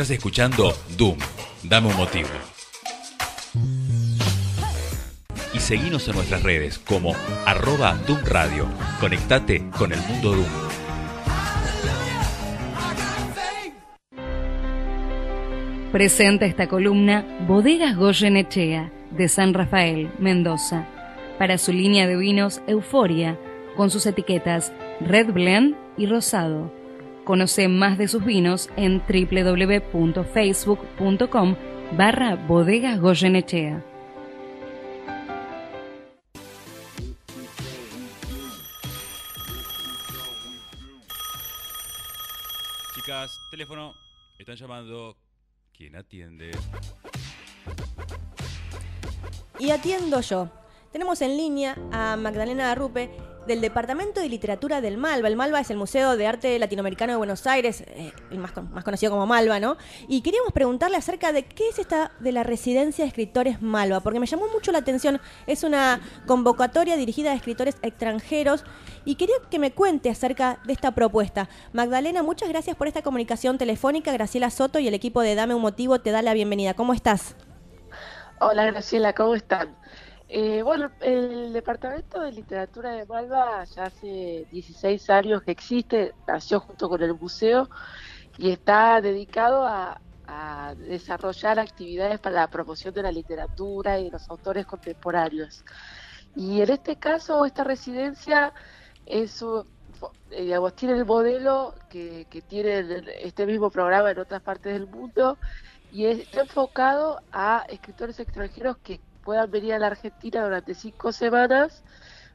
Estás escuchando Doom, dame un motivo. Y seguinos en nuestras redes como arroba Doom Radio. Conectate con el mundo Doom. Presenta esta columna Bodegas Goyenechea de San Rafael, Mendoza, para su línea de vinos Euforia, con sus etiquetas Red Blend y Rosado. Conoce más de sus vinos en www.facebook.com barra Bodegas Goyenechea. Chicas, teléfono. Están llamando. ¿Quién atiende? Y atiendo yo. Tenemos en línea a Magdalena Arrupe del Departamento de Literatura del Malva. El Malva es el Museo de Arte Latinoamericano de Buenos Aires, eh, más, más conocido como Malva, ¿no? Y queríamos preguntarle acerca de qué es esta de la residencia de escritores Malva, porque me llamó mucho la atención. Es una convocatoria dirigida a escritores extranjeros y quería que me cuente acerca de esta propuesta. Magdalena, muchas gracias por esta comunicación telefónica. Graciela Soto y el equipo de Dame un Motivo te da la bienvenida. ¿Cómo estás? Hola Graciela, ¿cómo están? Eh, bueno, el Departamento de Literatura de Malva ya hace 16 años que existe, nació junto con el museo y está dedicado a, desarrollar actividades para la promoción de la literatura y de los autores contemporáneos. Y en este caso, esta residencia es eh, digamos, tiene el modelo que, que tiene este mismo programa en otras partes del mundo y está enfocado a escritores extranjeros que puedan venir a la Argentina durante cinco semanas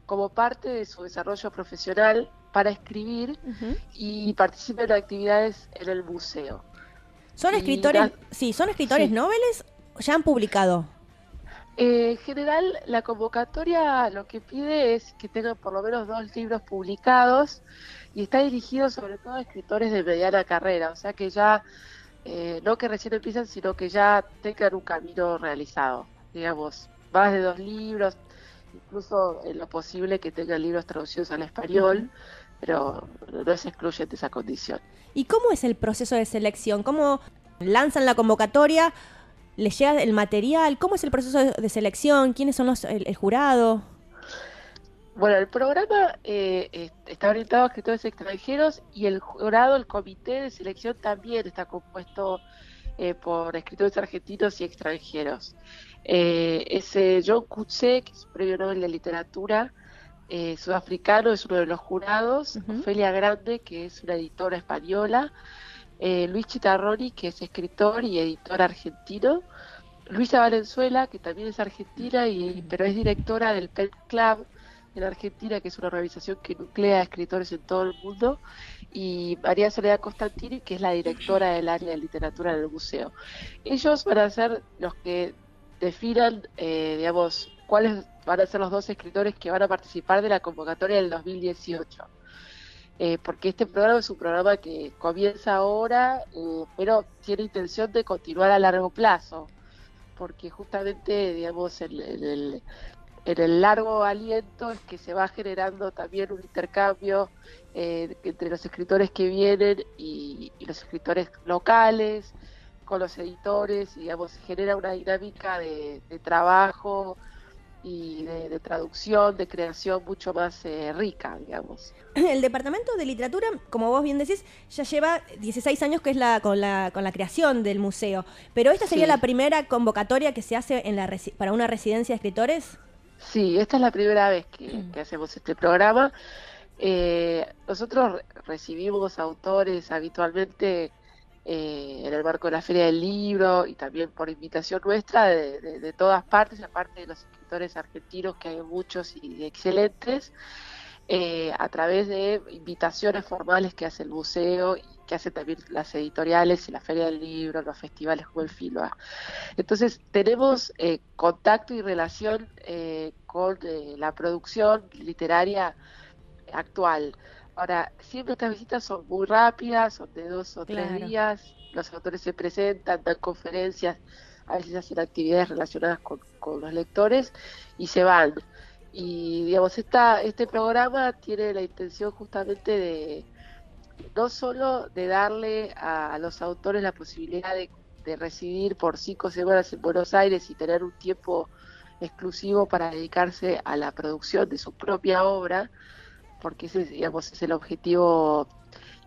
como parte de su desarrollo profesional para escribir y participen en actividades en el museo. ¿Son Y escritores, la- sí, son escritores Sí. noveles? ¿Ya han publicado? Eh, en general, la convocatoria lo que pide es que tengan por lo menos dos libros publicados y está dirigido sobre todo a escritores de mediana carrera, o sea que ya, eh, no que recién empiezan, sino que ya tengan un camino realizado, digamos, más de dos libros, incluso en lo posible que tengan libros traducidos al español, pero no se excluyente esa condición. ¿Y cómo es el proceso de selección? ¿Cómo lanzan la convocatoria? ¿Les llega el material? ¿Cómo es el proceso de, de selección? ¿Quiénes son los, el, el jurado? Bueno, el programa eh, es- está orientado a escritores extranjeros y el jurado, el comité de selección también está compuesto eh, por escritores argentinos y extranjeros. Eh, ese John Coetzee, que es un premio Nobel de Literatura eh, sudafricano, es uno de los jurados. Ujú. Ofelia Grande, que es una editora española. eh, Luis Chitarroni, que es escritor y editor argentino. Luisa Valenzuela, que también es argentina, y, pero es directora del Pen Club en Argentina, que es una organización que nuclea a escritores en todo el mundo, y María Soledad Constantini, que es la directora del área de literatura del museo. Ellos van a ser los que definan, eh, digamos, cuáles van a ser los dos escritores que van a participar de la convocatoria del 2018. Eh, porque este programa es un programa que comienza ahora, eh, pero tiene intención de continuar a largo plazo, porque justamente, digamos, en, el, en el largo aliento es que se va generando también un intercambio eh, entre los escritores que vienen y los escritores locales, con los editores, y, digamos, se genera una dinámica de, de trabajo y de, de traducción, de creación mucho más eh, rica, digamos. El Departamento de Literatura, como vos bien decís, ya lleva 16 años que es la con la, con la creación del museo. Pero esta sería Sí. la primera convocatoria que se hace en la para una residencia de escritores. Sí, esta es la primera vez que, que hacemos este programa. Eh, nosotros re- recibimos autores habitualmente eh, en el marco de la Feria del Libro y también por invitación nuestra de, de- todas partes, aparte de los escritores argentinos, que hay muchos y excelentes, eh, a través de invitaciones formales que hace el museo y que hacen también las editoriales y la Feria del Libro, los festivales como el FILOA. Entonces tenemos eh, contacto y relación con la producción literaria actual. Ahora, siempre estas visitas son muy rápidas, son de dos o tres días, los autores se presentan, dan conferencias, a veces hacen actividades relacionadas con, con los lectores y se van. Y digamos, esta, este programa tiene la intención justamente de, no solo de darle a, los autores la posibilidad de, residir por cinco semanas en Buenos Aires y tener un tiempo exclusivo para dedicarse a la producción de su propia obra, porque ese digamos, es el objetivo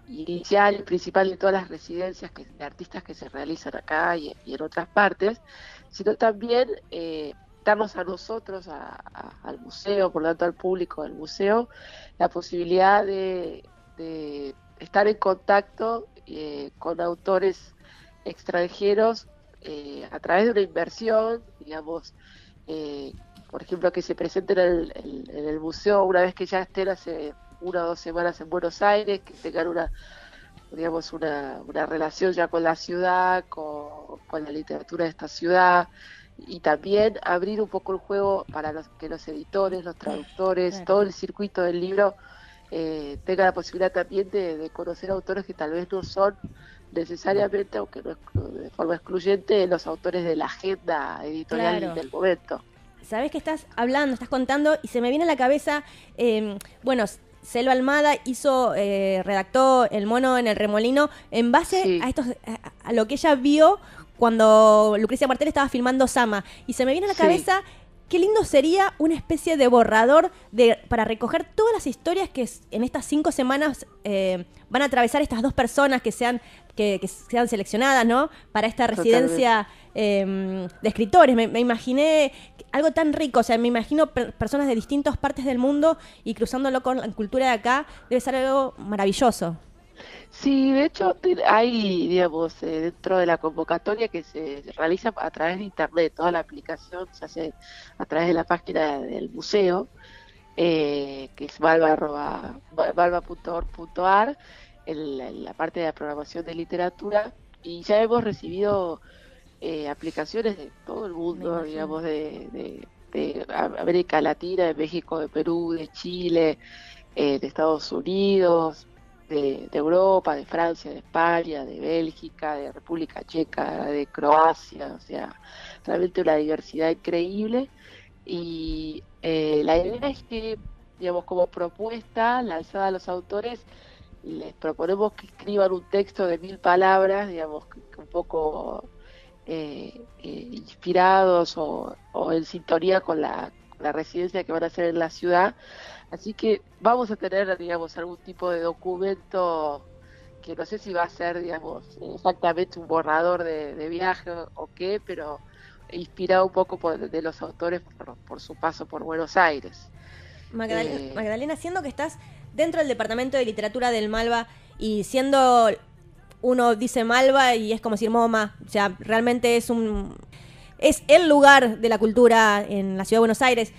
inicial y principal de todas las residencias de artistas que se realizan acá y, en otras partes, sino también eh, darnos a nosotros, al museo, por lo tanto al público del museo, la posibilidad de, estar en contacto eh, con autores extranjeros eh, a través de una inversión, digamos, por ejemplo, que se presenten en el, museo una vez que ya estén hace una o dos semanas en Buenos Aires, que tengan una digamos una, una relación ya con la ciudad, con, la literatura de esta ciudad y también abrir un poco el juego para los, que los editores, los traductores, todo el circuito del libro eh, tenga la posibilidad también de, conocer autores que tal vez no son necesariamente, aunque no de forma excluyente, los autores de la agenda editorial del momento. Sabes que estás hablando, estás contando y se me viene a la cabeza, eh, bueno, Selva Almada hizo, eh, redactó El mono en el remolino en base a estos, a, lo que ella vio cuando Lucrecia Martel estaba filmando Sama. Y se me viene a la cabeza qué lindo sería una especie de borrador de, para recoger todas las historias que en estas cinco semanas eh, van a atravesar estas dos personas que sean, que, sean seleccionadas, ¿no? Para esta residencia em, de escritores. Me, imaginé algo tan rico, o sea, me imagino personas de distintas partes del mundo y cruzándolo con la cultura de acá, debe ser algo maravilloso. Sí, de hecho hay, digamos, eh, dentro de la convocatoria que se realiza a través de Internet, toda la aplicación se hace a través de la página del museo, eh, que es valva.org.ar, en, la parte de la programación de literatura, y ya hemos recibido eh, aplicaciones de todo el mundo, digamos, de, de, América Latina, de México, de Perú, de Chile, de Estados Unidos, de, Europa, de Francia, de España, de Bélgica, de República Checa, de Croacia, o sea, realmente una diversidad increíble. Y eh, la idea es que, digamos, como propuesta lanzada a los autores, les proponemos que escriban un texto de mil palabras, digamos, un poco eh, eh, inspirados o, en sintonía con la, la residencia que van a hacer en la ciudad, Así que vamos a tener, digamos, algún tipo de documento que no sé si va a ser, digamos, exactamente un borrador de, viaje o qué, pero inspirado un poco por, de los autores por, su paso por Buenos Aires. Magdalena, eh, Magdalena, siendo que estás dentro del Departamento de Literatura del Malva y siendo uno dice Malva y es como decir MoMA, o sea, realmente es un es el lugar de la cultura en la ciudad de Buenos Aires.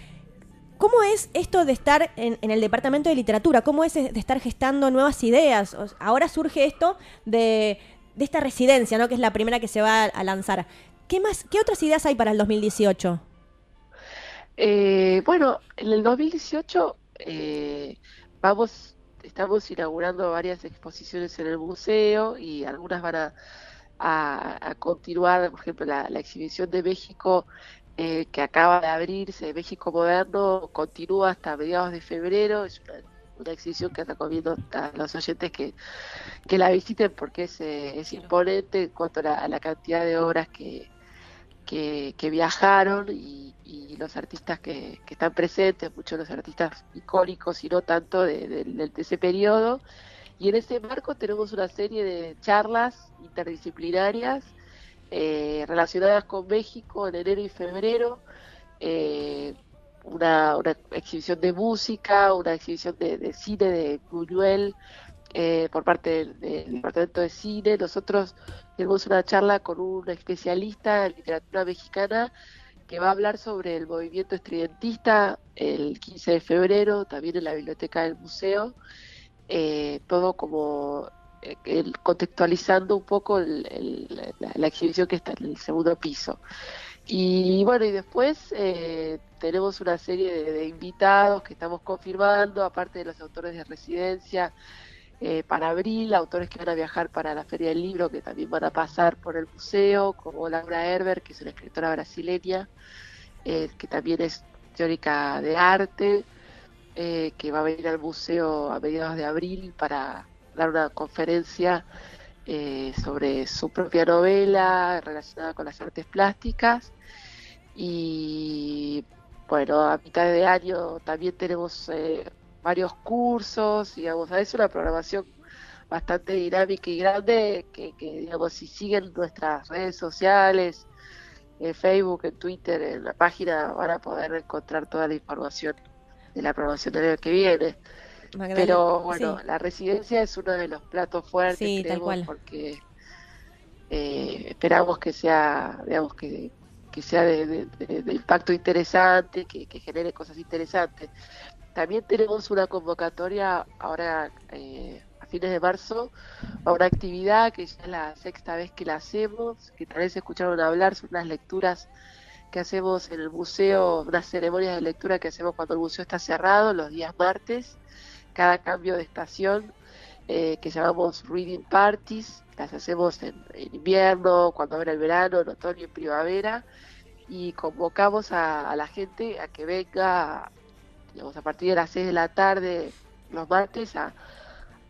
¿Cómo es esto de estar en, el departamento de literatura? ¿Cómo es de estar gestando nuevas ideas? Ahora surge esto de, esta residencia, ¿no? Que es la primera que se va a lanzar. ¿Qué más, qué otras ideas hay para el 2018? Eh, bueno, en el 2018 eh, vamos, estamos inaugurando varias exposiciones en el museo y algunas van a, continuar, por ejemplo, la, la exhibición de México eh, que acaba de abrirse, México Moderno, continúa hasta mediados de febrero. Es una, exhibición que recomiendo a los oyentes que, que la visiten porque es, eh, es imponente en cuanto a la, cantidad de obras que, que, viajaron y, los artistas que, están presentes, muchos de los artistas icónicos y no tanto de, de ese periodo. Y en ese marco tenemos una serie de charlas interdisciplinarias eh, relacionadas con México en enero y febrero, eh, una, exhibición de música, una exhibición de, cine de Buñuel eh, por parte del, Departamento de Cine. Nosotros tenemos una charla con un especialista en literatura mexicana que va a hablar sobre el movimiento estridentista el 15 de febrero, también en la biblioteca del museo. Todo como eh, contextualizando un poco la, exhibición que está en el segundo piso. Y bueno, y después eh, tenemos una serie de, invitados que estamos confirmando, aparte de los autores de residencia eh, para abril, autores que van a viajar para la Feria del Libro, que también van a pasar por el museo, como Laura Herber, que es una escritora brasileña, que también es teórica de arte, que va a venir al museo a mediados de abril para dar una conferencia eh, sobre su propia novela relacionada con las artes plásticas. Y bueno, a mitad de año también tenemos eh, varios cursos, digamos, es una programación bastante dinámica y grande que, digamos, si siguen nuestras redes sociales, en Facebook, en Twitter, en la página, van a poder encontrar toda la información de la programación del año que viene. Pero bueno, la residencia es uno de los platos fuertes, porque eh, esperamos que sea, digamos, que, que sea de, impacto interesante, que, genere cosas interesantes. También tenemos una convocatoria ahora eh, a fines de marzo a una actividad que ya es la sexta vez que la hacemos, que tal vez escucharon hablar, son unas lecturas que hacemos en el museo, unas ceremonias de lectura que hacemos cuando el museo está cerrado los días martes, cada cambio de estación, eh, que llamamos reading parties, las hacemos en, invierno, cuando abre el verano, en otoño y primavera, y convocamos a, la gente a que venga, digamos, a partir de las 6 de la tarde los martes a,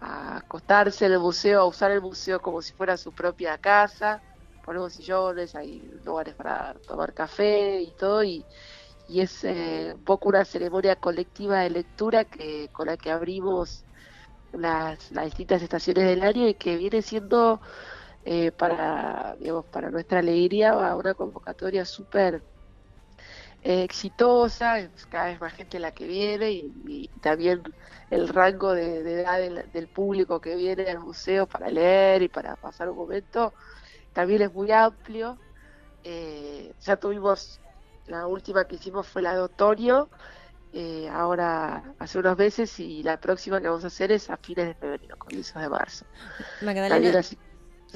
acostarse en el museo, a usar el museo como si fuera su propia casa, ponemos sillones, hay lugares para tomar café y todo, y, y es eh, un poco una ceremonia colectiva de lectura que con la que abrimos las, las distintas estaciones del año y que viene siendo eh, para digamos para nuestra alegría una convocatoria súper eh, exitosa cada vez más gente la que viene y, también el rango de, edad del, público que viene al museo para leer y para pasar un momento también es muy amplio eh, ya tuvimos la última que hicimos fue la de otoño eh, ahora hace unos meses y la próxima que vamos a hacer es a fines de febrero, comienzos de marzo.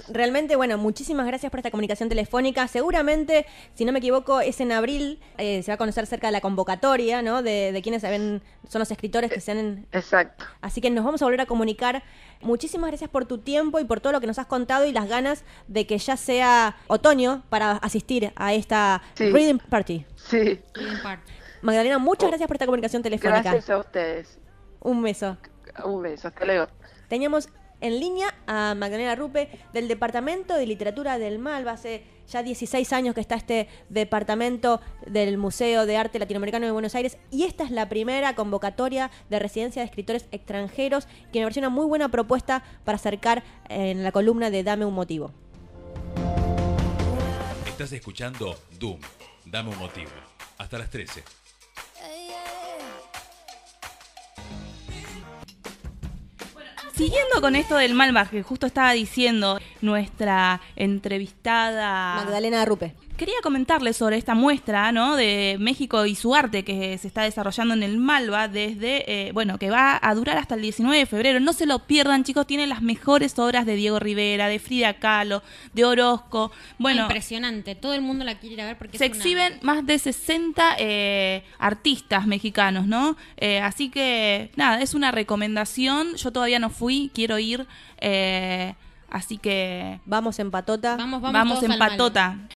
Realmente, bueno, muchísimas gracias por esta comunicación telefónica. Seguramente, si no me equivoco, es en abril, eh, se va a conocer cerca de la convocatoria, ¿no? De, quienes son los escritores que se han... Exacto. Así que nos vamos a volver a comunicar. Muchísimas gracias por tu tiempo y por todo lo que nos has contado y las ganas de que ya sea otoño para asistir a esta Reading Party. Sí. Magdalena, muchas gracias por esta comunicación telefónica. Gracias a ustedes. Un beso. Un beso, hasta luego. Teníamos en línea a Magdalena Rupe del Departamento de Literatura del Malva. Hace ya 16 años que está este departamento del Museo de Arte Latinoamericano de Buenos Aires y esta es la primera convocatoria de residencia de escritores extranjeros que me pareció una muy buena propuesta para acercar en la columna de Dame un motivo. Estás escuchando Doom, Dame un motivo. Hasta las 13. Siguiendo con esto del Malva, que justo estaba diciendo nuestra entrevistada Magdalena Rupe. Quería comentarles sobre esta muestra, ¿no? De México y su arte que se está desarrollando en el Malva desde, eh, bueno, que va a durar hasta el 19 de febrero. No se lo pierdan, chicos, tiene las mejores obras de Diego Rivera, de Frida Kahlo, de Orozco. Bueno, impresionante, todo el mundo la quiere ir a ver porque se exhiben más de 60 eh, artistas mexicanos, ¿no? Eh, así que nada, es una recomendación. Yo todavía no fui, quiero ir. Así que. Vamos en patota. Vamos, vamos, vamos en patota.